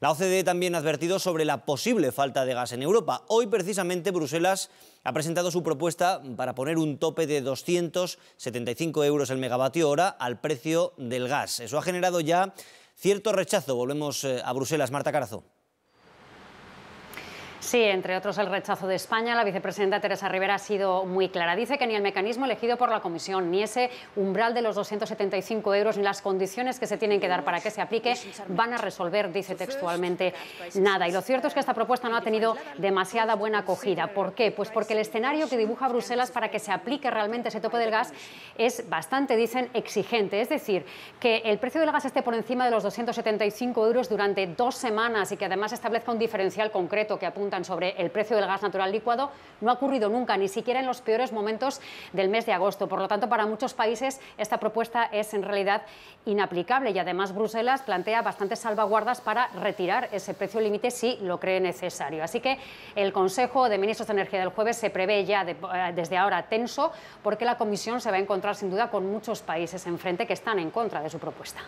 La OCDE también ha advertido sobre la posible falta de gas en Europa. Hoy, precisamente, Bruselas ha presentado su propuesta para poner un tope de 275 euros el megavatio hora al precio del gas. Eso ha generado ya cierto rechazo. Volvemos eh, a Bruselas. Marta Carazo. Sí, entre otros el rechazo de España. La vicepresidenta Teresa Rivera ha sido muy clara. Dice que ni el mecanismo elegido por la Comisión, ni ese umbral de los 275 euros, ni las condiciones que se tienen que dar para que se aplique van a resolver, dice textualmente, nada. Y lo cierto es que esta propuesta no ha tenido demasiada buena acogida. ¿Por qué? Pues porque el escenario que dibuja Bruselas para que se aplique realmente ese tope del gas es bastante, dicen, exigente. Es decir, que el precio del gas esté por encima de los 275 euros durante dos semanas y que además establezca un diferencial concreto que apunta sobre el precio del gas natural licuado no ha ocurrido nunca, ni siquiera en los peores momentos del mes de agosto. Por lo tanto, para muchos países esta propuesta es en realidad inaplicable y además Bruselas plantea bastantes salvaguardas para retirar ese precio límite si lo cree necesario. Así que el Consejo de Ministros de Energía del jueves se prevé ya eh, desde ahora tenso porque la Comisión se va a encontrar sin duda con muchos países enfrente que están en contra de su propuesta.